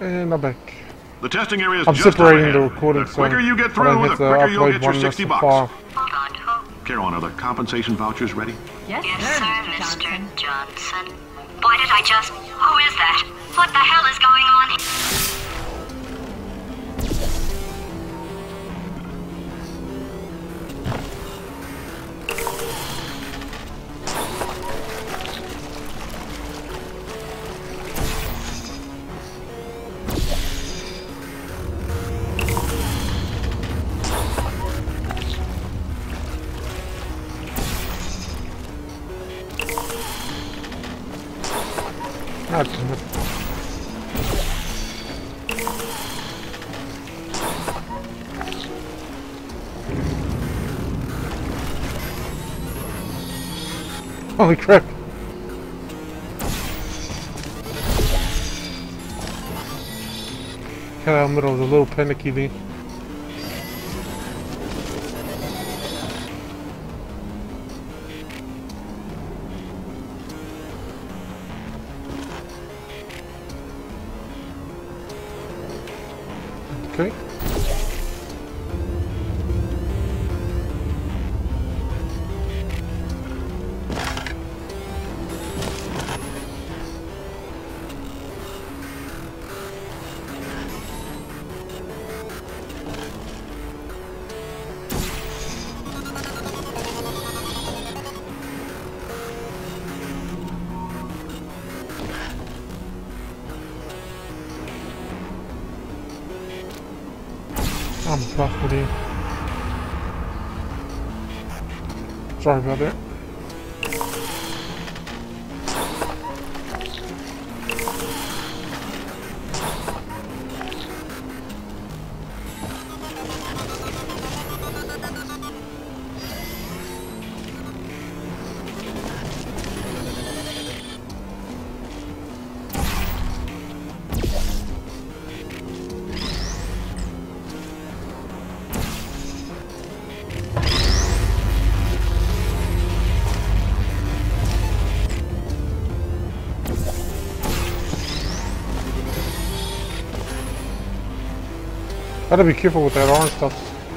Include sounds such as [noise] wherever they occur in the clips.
And I'm back. The testing area is I'm just up separating ahead. the recording The so quicker you get I through, don't the quicker you'll upload get your 60 bucks. file. Hold Caroline, are the compensation vouchers ready? Yes, Yes, sir, sir, Mr. Mr. Johnson. Johnson. Why did I just... Who is that? What the hell is going on? Holy crap. In the middle of a little panicky there. Okay. Sorry about that. Gotta be careful with that orange stuff.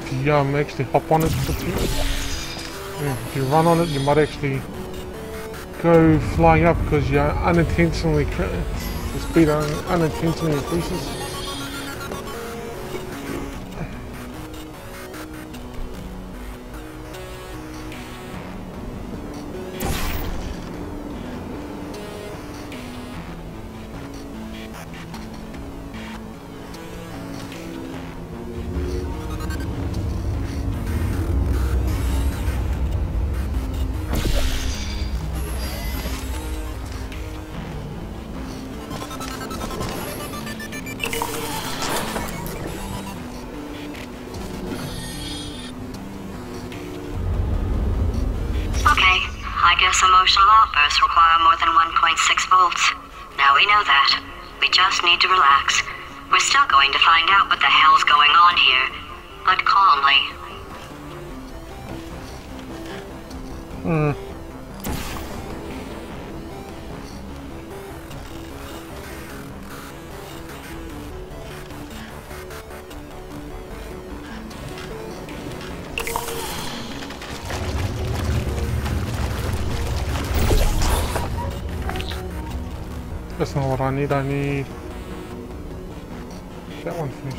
If you um, actually hop on it, if you run on it, you might actually go flying up because you unintentionally, the speed un unintentionally increases. That's not what I need. I need that one first.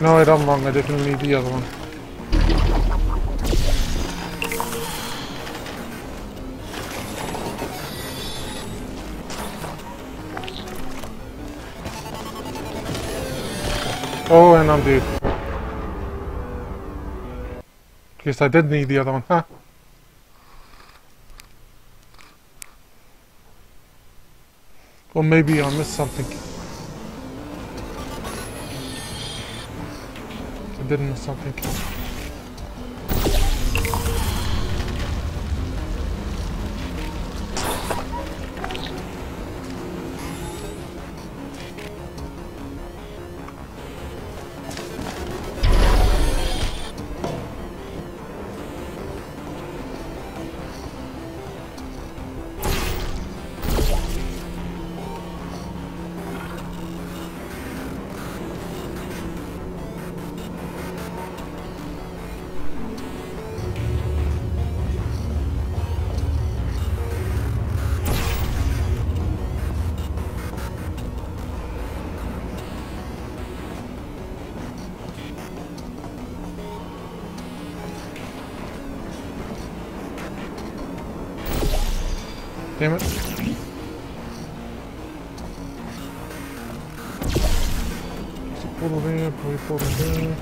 No, wait, I'm wrong. I definitely need the other one. Oh, and I'm dead. Guess I did need the other one, huh? Or maybe I missed something. I didn't miss something. Damn it. There's a portal there, probably portal there.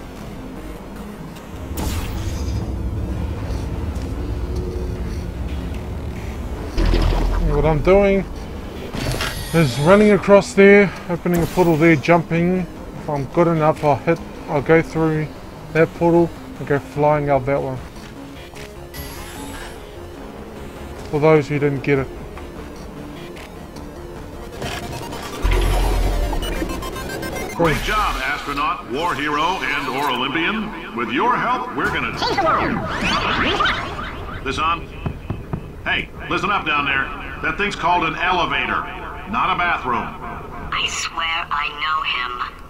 And what I'm doing is running across there, opening a portal there, jumping. If I'm good enough, I'll hit, I'll go through that portal and go flying out that one. For those who didn't get it. Great job, astronaut, war hero, and or Olympian. With your help, we're gonna... Take the world! This on? Hey, listen up down there. That thing's called an elevator, not a bathroom. I swear I know him.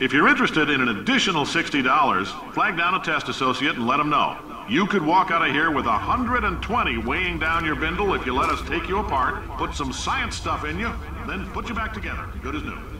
If you're interested in an additional $60, flag down a test associate and let them know. You could walk out of here with 120 weighing down your bindle if you let us take you apart, put some science stuff in you, then put you back together. Good as new.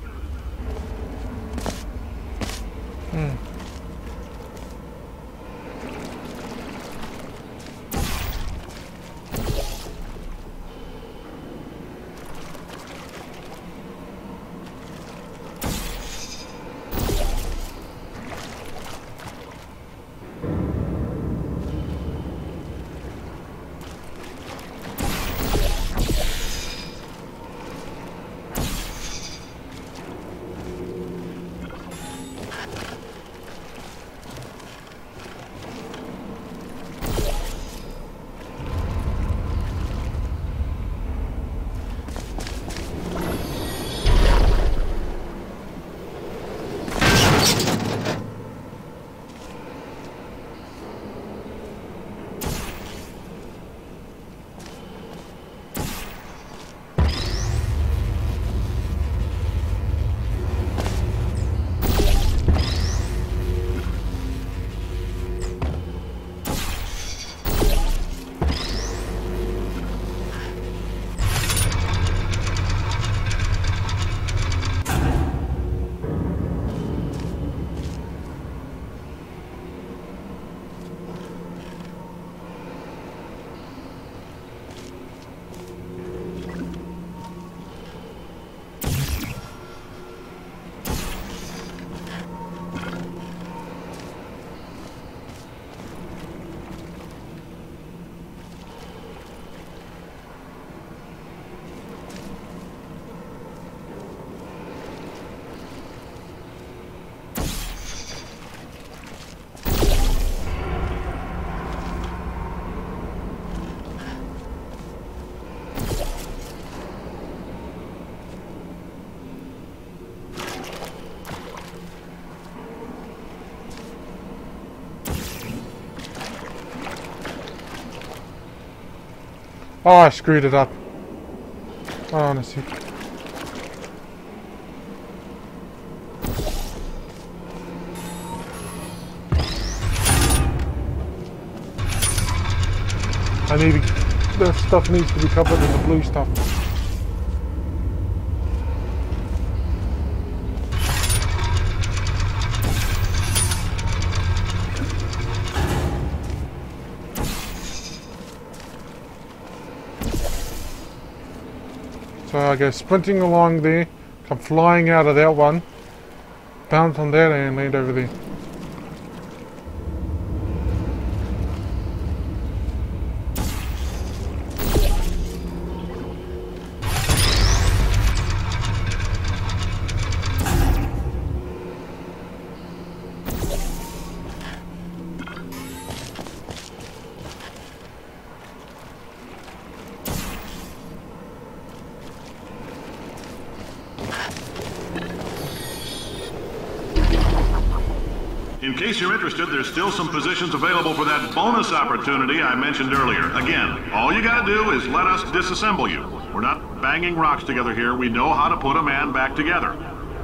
Oh, I screwed it up. Honestly. I need to, stuff needs to be covered in the blue stuff. I go sprinting along there, come flying out of that one, bounce on that and land over there. Some positions available for that bonus opportunity I mentioned earlier. Again, all you gotta do is let us disassemble you. We're not banging rocks together here. We know how to put a man back together.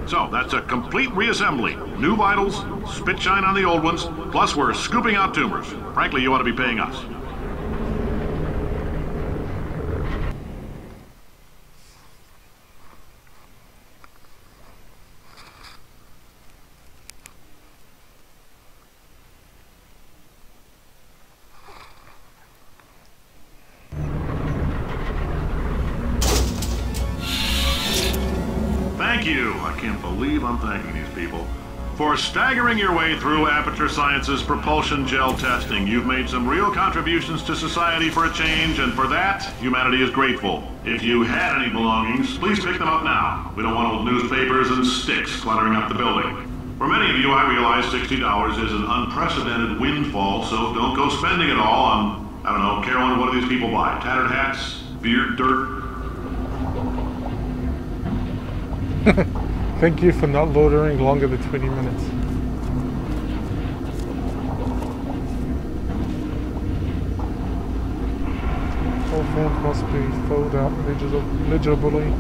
So, that's a complete reassembly. New vitals, spit shine on the old ones, plus we're scooping out tumors. Frankly, you ought to be paying us. Staggering your way through Aperture Science's propulsion gel testing, you've made some real contributions to society for a change, and for that, humanity is grateful. If you had any belongings, please pick them up now. We don't want old newspapers and sticks cluttering up the building. For many of you, I realize $60 is an unprecedented windfall, so don't go spending it all on, I don't know, Caroline, what do these people buy? Tattered hats? Beard dirt? [laughs] Thank you for not loitering longer than 20 minutes. All forms must be filled out legibly.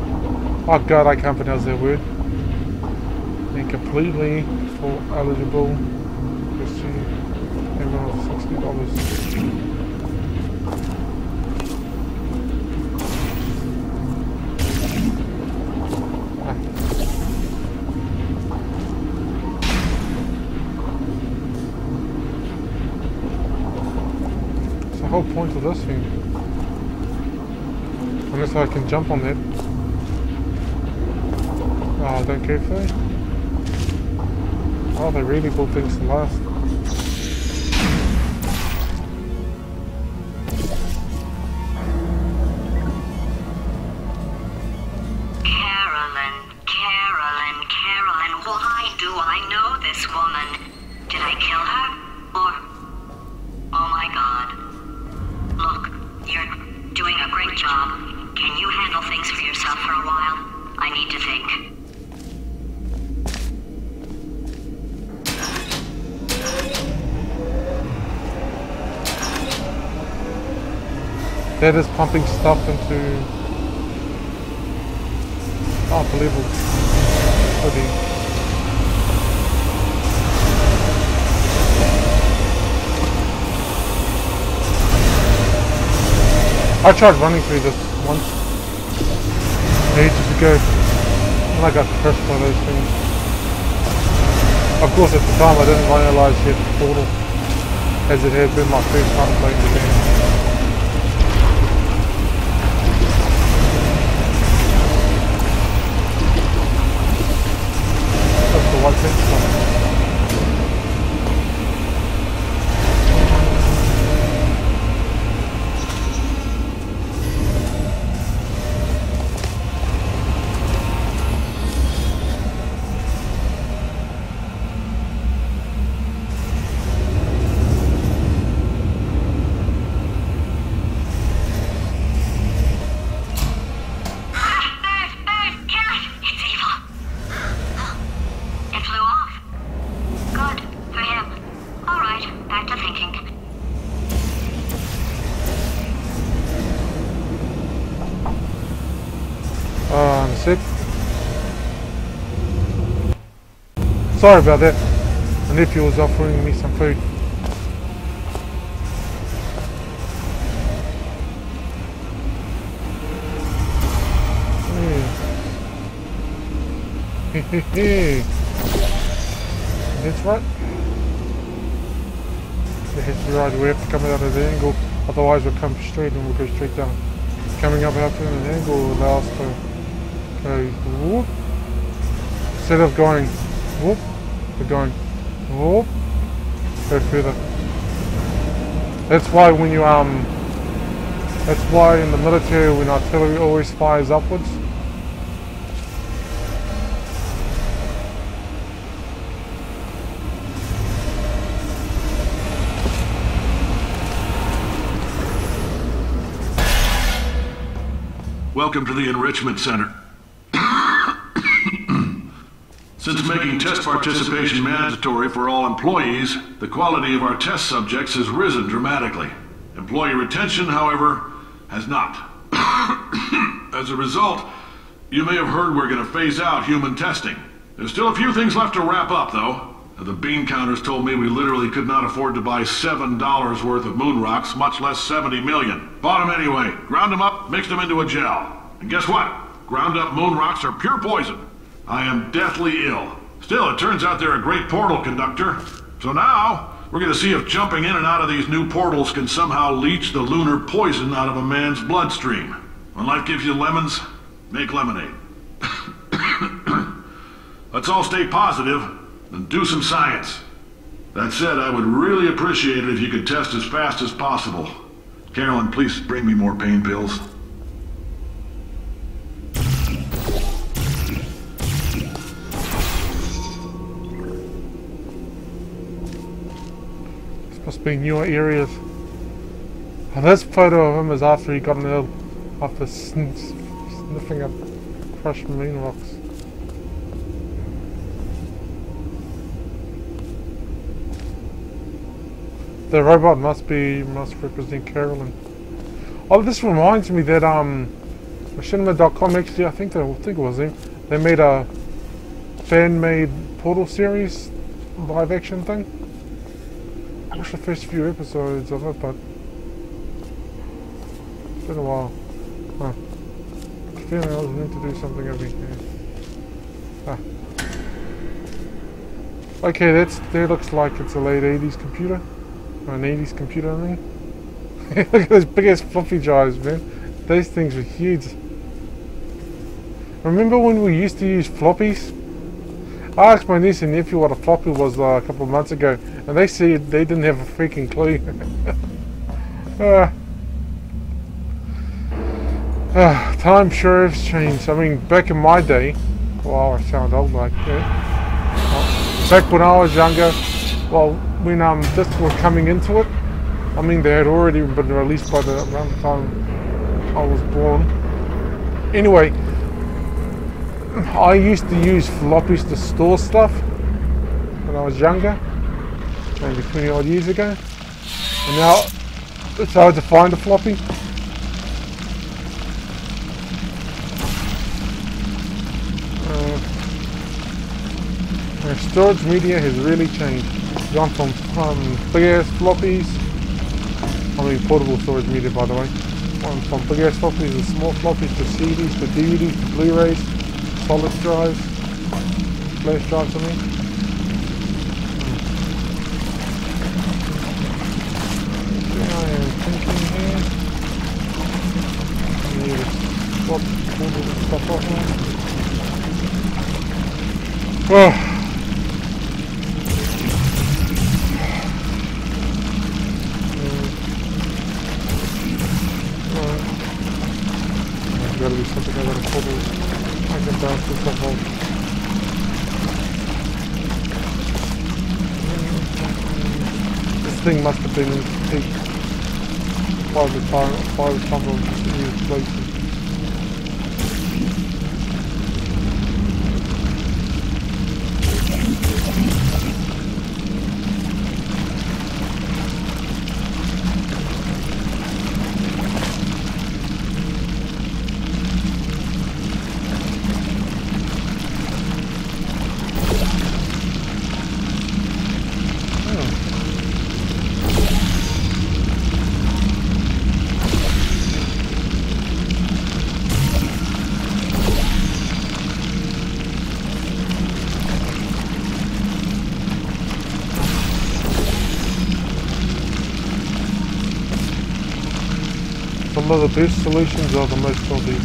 Oh god, I can't pronounce that word. And completely for eligible receive payment of $60. It's point of this thing. Unless I can jump on that. Oh, ah, don't care if they. Oh, they really built things to last. I tried running through this once ages ago and I got crushed by those things. Of course at the time I didn't realize yet portal as it had been my first time playing the game. That's the white thing. Sorry about that. My nephew was offering me some food. Hey. Hmm. [laughs] That's right. It right. We have to come out at an angle, otherwise we'll come straight and we'll go straight down. Coming up out at an angle will allow us to go whoop. Instead of going whoop, we're going whoop. Go further. That's why when you um that's why in the military when artillery always fires upwards. Welcome to the Enrichment Center. Since making test participation mandatory for all employees, the quality of our test subjects has risen dramatically. Employee retention, however, has not. [coughs] As a result, you may have heard we're going to phase out human testing. There's still a few things left to wrap up, though. The bean counters told me we literally could not afford to buy $7 worth of moon rocks, much less 70 million. Bought them anyway, ground them up, mixed them into a gel. And guess what? Ground up moon rocks are pure poison. I am deathly ill. Still, it turns out they're a great portal conductor. So now, we're gonna see if jumping in and out of these new portals can somehow leach the lunar poison out of a man's bloodstream. When life gives you lemons, make lemonade. [coughs] Let's all stay positive and do some science. That said, I would really appreciate it if you could test as fast as possible. Caroline, please bring me more pain pills. Must be newer areas. And this photo of him is after he got an ill, after sn sniffing up crushed marine rocks. The robot must be must represent Caroline. Oh, this reminds me that um, Machinima.com actually, I think they, I think it was them. They made a fan-made Portal series live action thing. Watched the first few episodes of it, but it's been a while. Huh. I feeling I was meant to do something over here. Ah. Okay, that's that looks like it's a late 80s computer. Or an 80s computer, I mean. [laughs] Look at those big ass floppy drives, man. Those things were huge. Remember when we used to use floppies? I asked my niece and nephew what a floppy was uh, a couple of months ago, and they said they didn't have a freaking clue. [laughs] uh, uh, time sure has changed. I mean, back in my day, well, I sound old like that. Back when I was younger, well, when um, this was coming into it, I mean, they had already been released by the around the time I was born. Anyway, I used to use floppies to store stuff when I was younger, maybe 20 odd years ago. And now it's hard to find a floppy. Uh, storage media has really changed. It's gone from um, big ass floppies, I mean portable storage media by the way, from big ass floppies to small floppies to CDs to DVDs to Blu-rays solid drive, flash drive to swap all the stuff gotta be something I gotta pull. Bounce this. Thing must have been the by the time of the new places. Of the best solutions are the most obvious.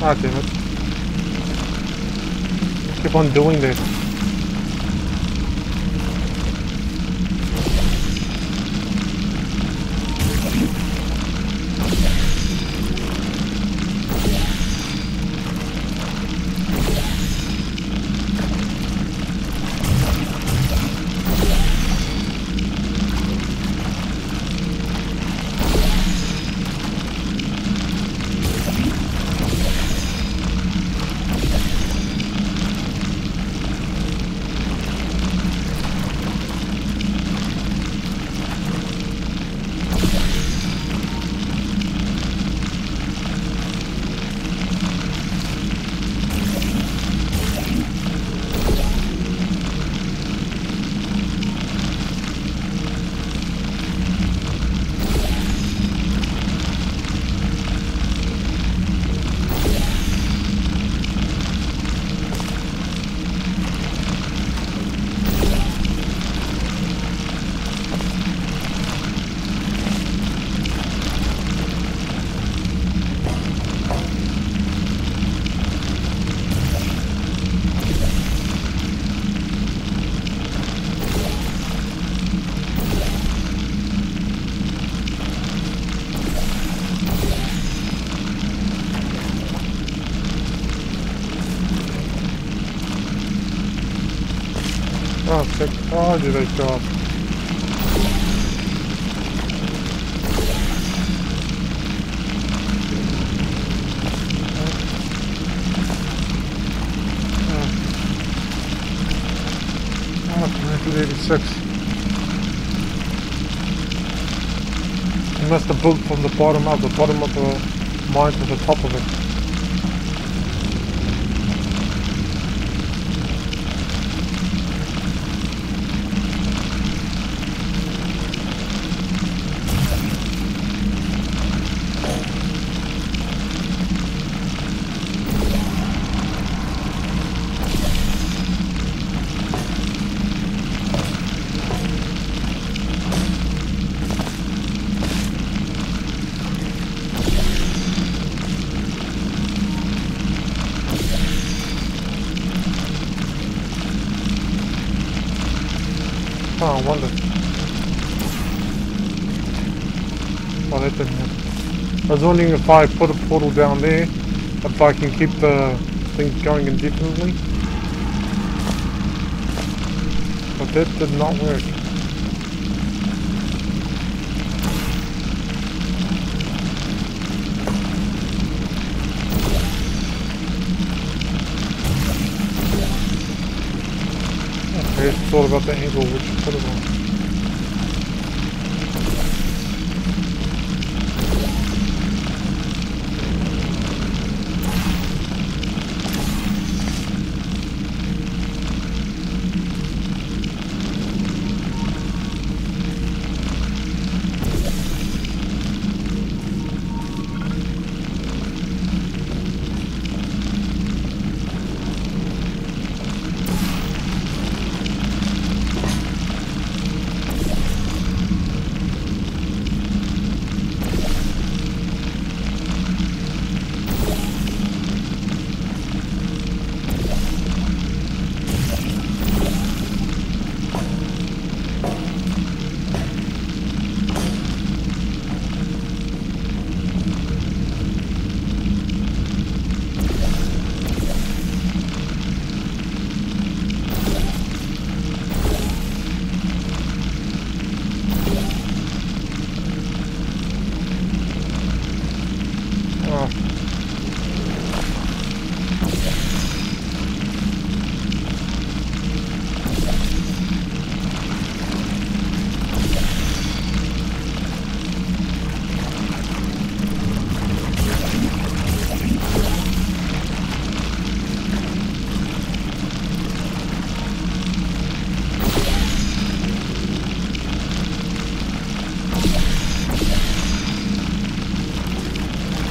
Ah, damn it. Keep on doing this. Told you they show up. Oh, ah. 1986. Ah, you must have built from the bottom up, the bottom of the mine to the top of it. Was wondering if I put a portal down there, if I can keep the thing going indefinitely. But that did not work. Okay, all about the angle which put it on.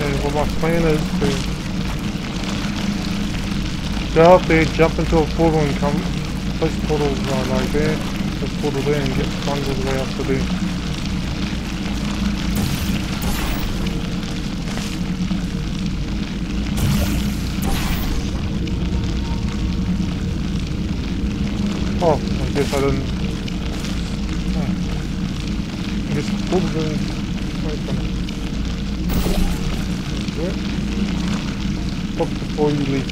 Okay, well my plan is to go out there, jump into a portal and come place the portal uh, like there, the portal there and get climbed all the way up to there. Oh, I guess I didn't. Hmm. I guess the portal didn't. What? Look before you leave.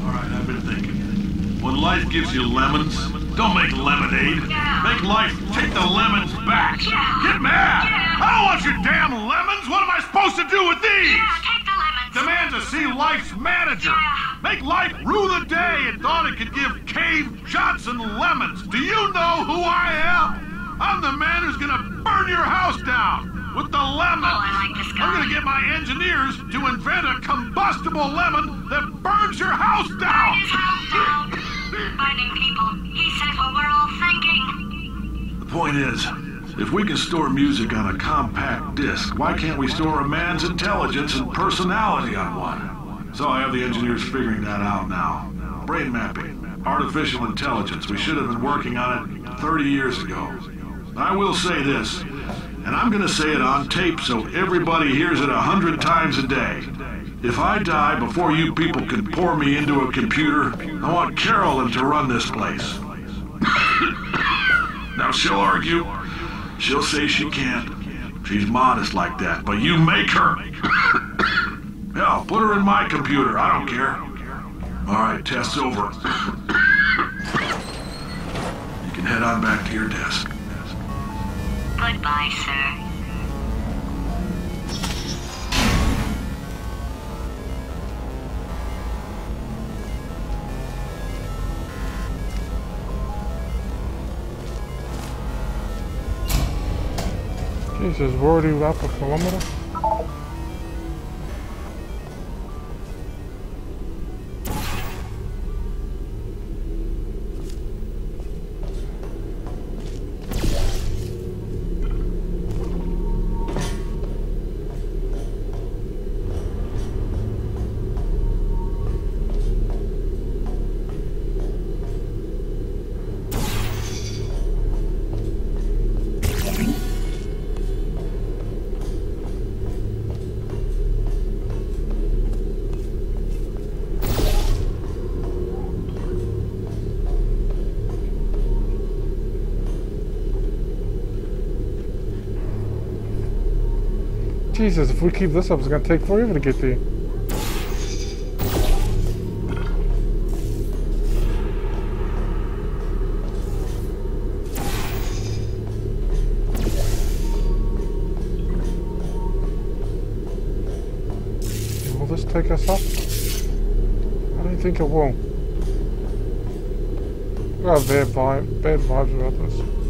All right, I've been thinking. When life gives you lemons, don't make lemonade. Make life take the lemons back. Get mad! I don't want your damn lemons. What am I supposed to do with these? Yeah, take the lemons. Demand to see life's manager. Make life rue the day and thought it could give Cave Johnson lemons. Do you know who I am? I'm the man who's gonna burn your house down with the lemons. Oh, I like this guy. I'm gonna get my engineers to invent a combustible lemon that burns your house down. His house down. Burning people. He said what we're all thinking. The point is, if we can store music on a compact disc, why can't we store a man's intelligence and personality on one? So I have the engineers figuring that out now. Brain mapping, artificial intelligence. We should have been working on it 30 years ago. I will say this, and I'm gonna say it on tape so everybody hears it a hundred times a day. If I die before you people can pour me into a computer, I want Caroline to run this place. [coughs] now she'll argue. She'll say she can't. She's modest like that, but you make her. [coughs] Hell, put her in my computer. I don't care. All right, test's over. [coughs] you can head on back to your desk. Goodbye, sir. Jesus, we're already up a kilometer? Jesus, if we keep this up, it's gonna take forever to get there. Will this take us up? I don't think it will. I got bad vibe, bad vibes about this.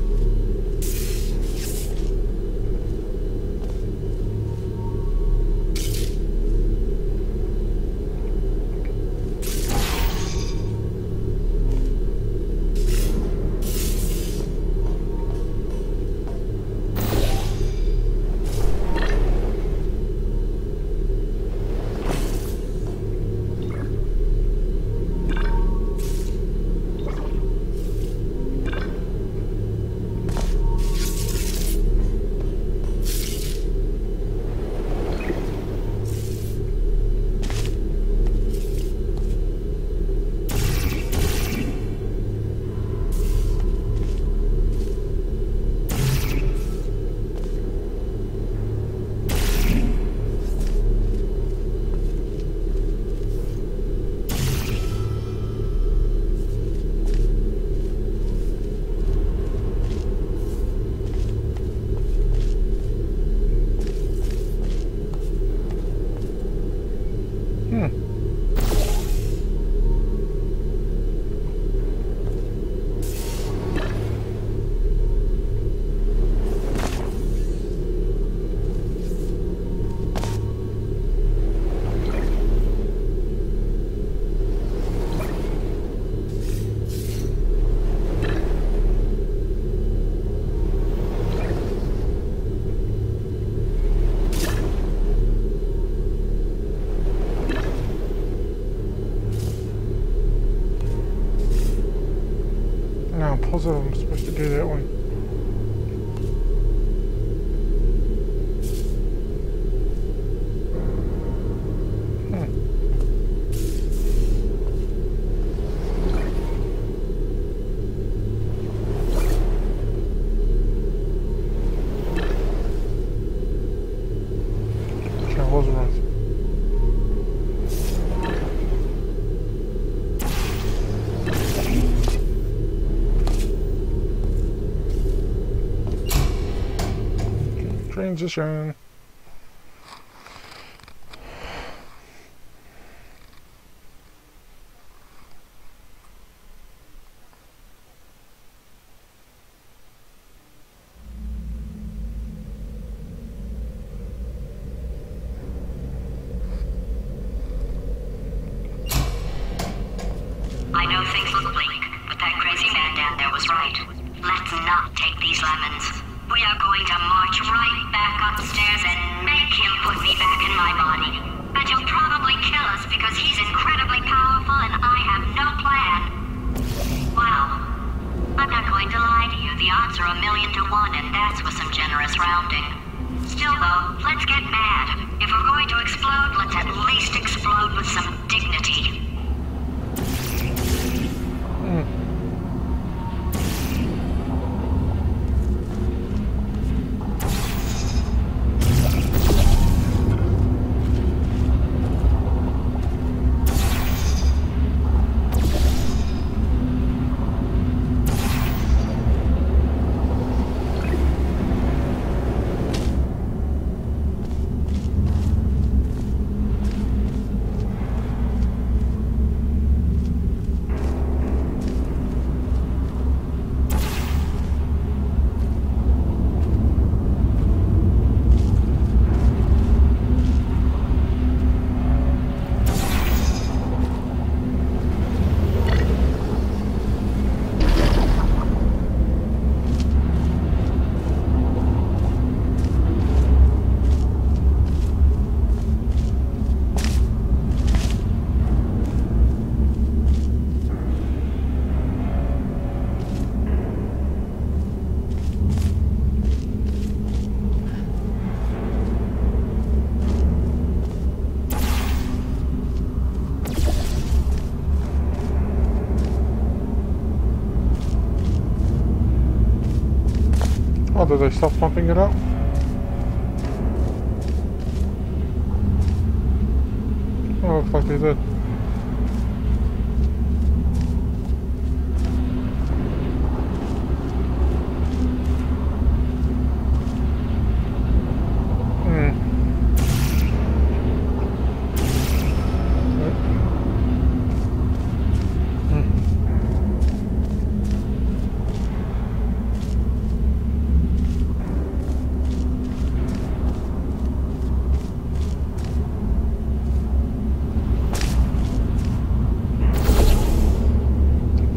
I'm supposed to do that one. Transition. Did they stop pumping it up? Oh, looks like they did.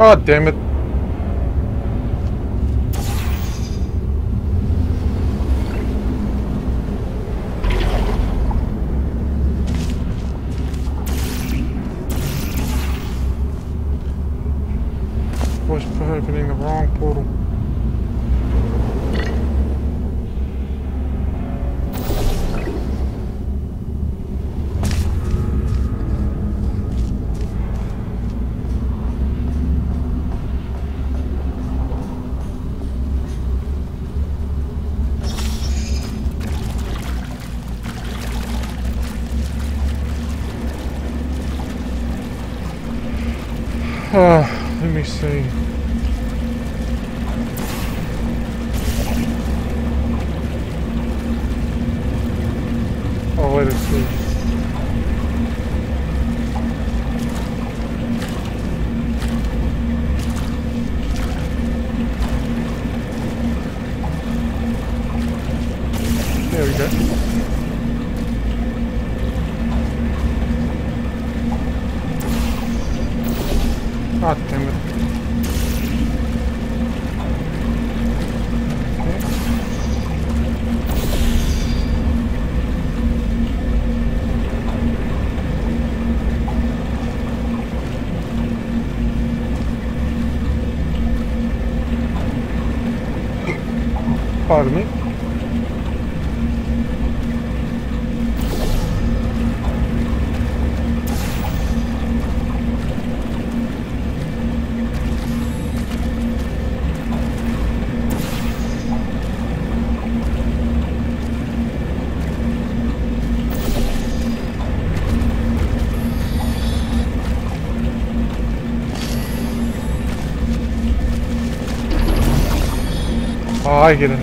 Oh, damn it. Was opening the wrong portal. Pardon me. Oh, I get it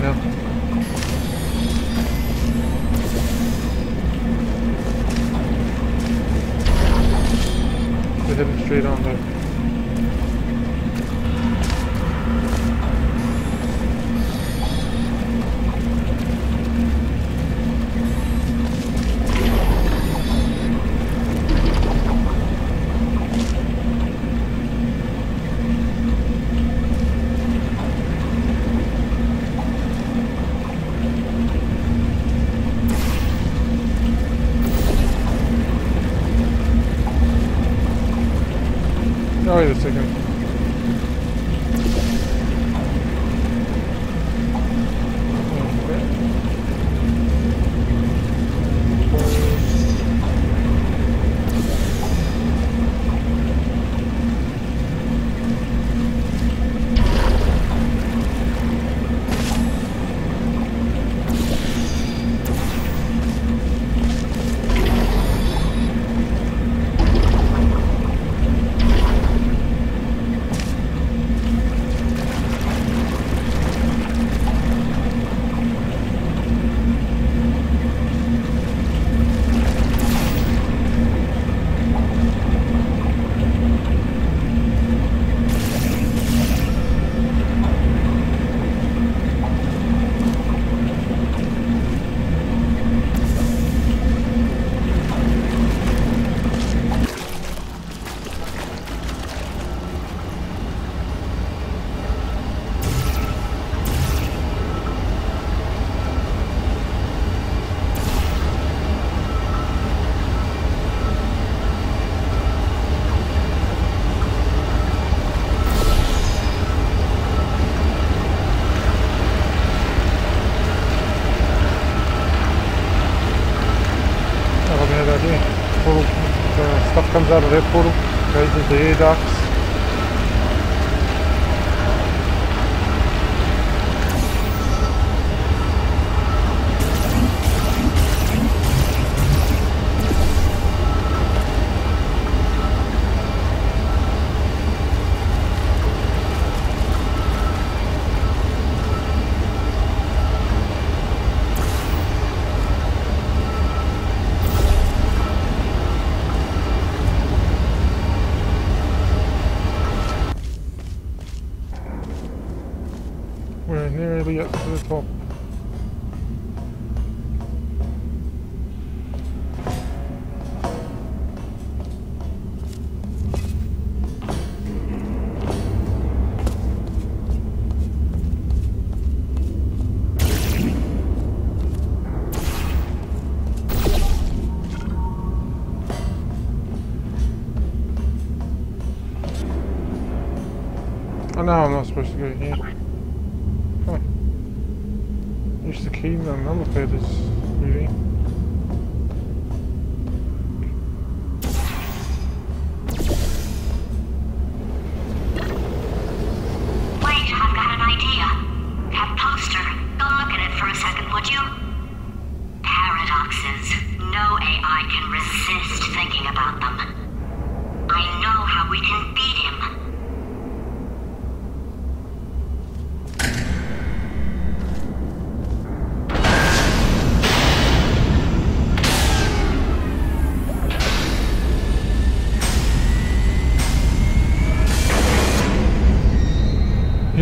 Idea. Portal, uh, stuff comes out of their portal, goes into the air ducts.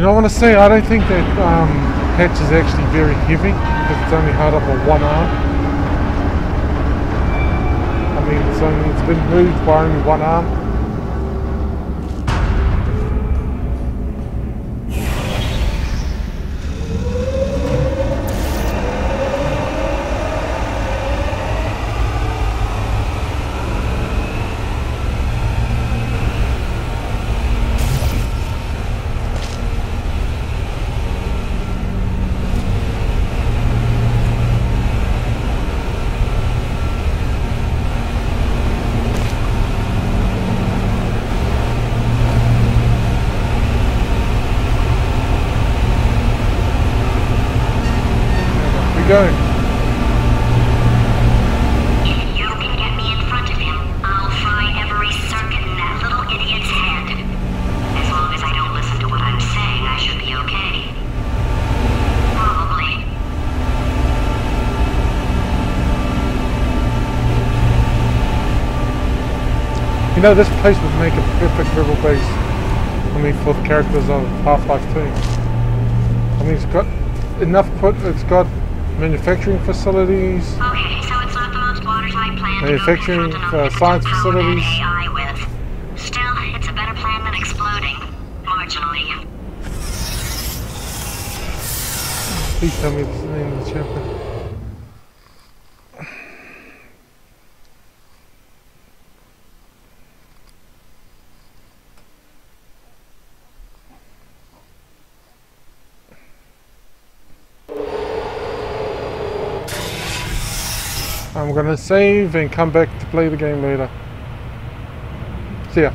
I want to say, I don't think that um, hatch is actually very heavy, because it's only held up with one arm. I mean, it's only, it's been moved by only one arm. We go. If you can get me in front of him, I'll fry every circuit in that little idiot's head. As long as I don't listen to what I'm saying, I should be okay. Probably. You know, this place would make a perfect rebel base. I mean, for the characters of Half-Life 2. I mean, it's got enough put. It's got manufacturing facilities. Okay, so it's not the most watertight plan Manufacturing, uh, science facilities. AI with. Still, it's a better plan than exploding. Marginally. Please tell me the name of the chapter. I'm gonna save and come back to play the game later. See ya.